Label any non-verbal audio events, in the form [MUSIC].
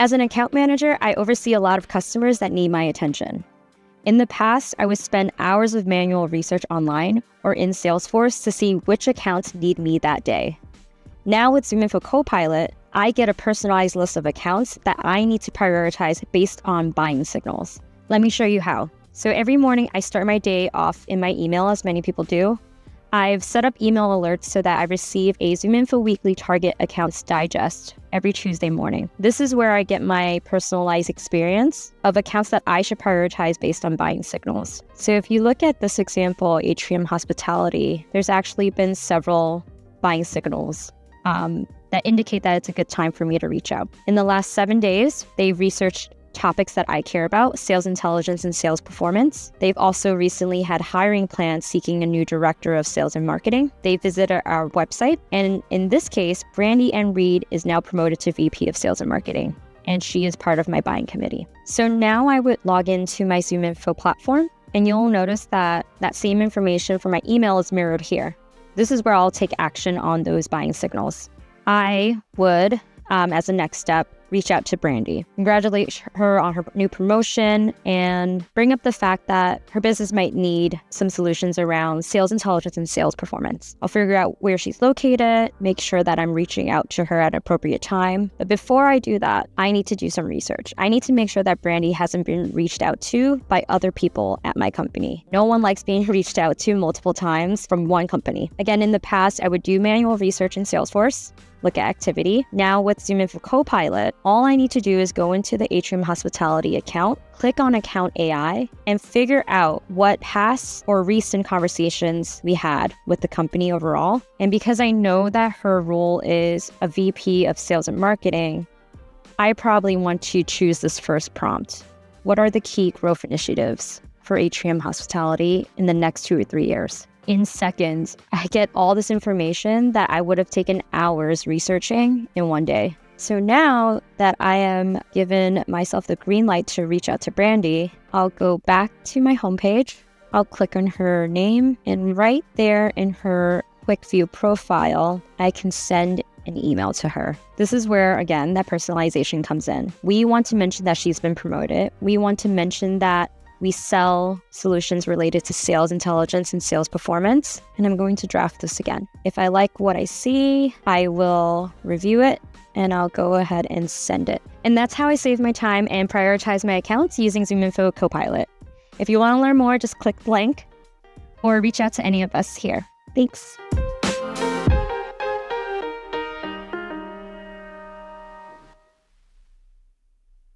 As an account manager, I oversee a lot of customers that need my attention. In the past, I would spend hours of manual research online or in Salesforce to see which accounts need me that day. Now with ZoomInfo Copilot, I get a personalized list of accounts that I need to prioritize based on buying signals. Let me show you how. So every morning, I start my day off in my email, as many people do. I've set up email alerts so that I receive a ZoomInfo Weekly Target Accounts Digest every Tuesday morning. This is where I get my personalized experience of accounts that I should prioritize based on buying signals. So if you look at this example, Atrium Hospitality, there's actually been several buying signals um, that indicate that it's a good time for me to reach out. In the last seven days, they've researched topics that I care about sales intelligence and sales performance. They've also recently had hiring plans seeking a new director of sales and marketing. They visited our website, and in this case, Brandy Ann Reed is now promoted to VP of sales and marketing. And she is part of my buying committee. So now I would log into my ZoomInfo platform, and you'll notice that that same information from my email is mirrored here. This is where I'll take action on those buying signals. I would, um, as a next step, reach out to Brandy, congratulate her on her new promotion, and bring up the fact that her business might need some solutions around sales intelligence and sales performance. I'll figure out where she's located, make sure that I'm reaching out to her at appropriate time. But before I do that, I need to do some research. I need to make sure that Brandy hasn't been reached out to by other people at my company. No one likes being [LAUGHS] reached out to multiple times from one company. Again, in the past, I would do manual research in Salesforce look at activity. Now with ZoomInfo Copilot, all I need to do is go into the Atrium Hospitality account, click on Account AI, and figure out what past or recent conversations we had with the company overall. And because I know that her role is a VP of sales and marketing, I probably want to choose this first prompt. What are the key growth initiatives for Atrium Hospitality in the next two or three years? In seconds, I get all this information that I would have taken hours researching in one day. So now that I am given myself the green light to reach out to Brandy, I'll go back to my homepage. I'll click on her name, and right there in her quick view profile, I can send an email to her. This is where, again, that personalization comes in. We want to mention that she's been promoted. We want to mention that we sell solutions related to sales intelligence and sales performance. And I'm going to draft this again. If I like what I see, I will review it and I'll go ahead and send it. And that's how I save my time and prioritize my accounts using ZoomInfo Copilot. If you want to learn more, just click the link or reach out to any of us here. Thanks.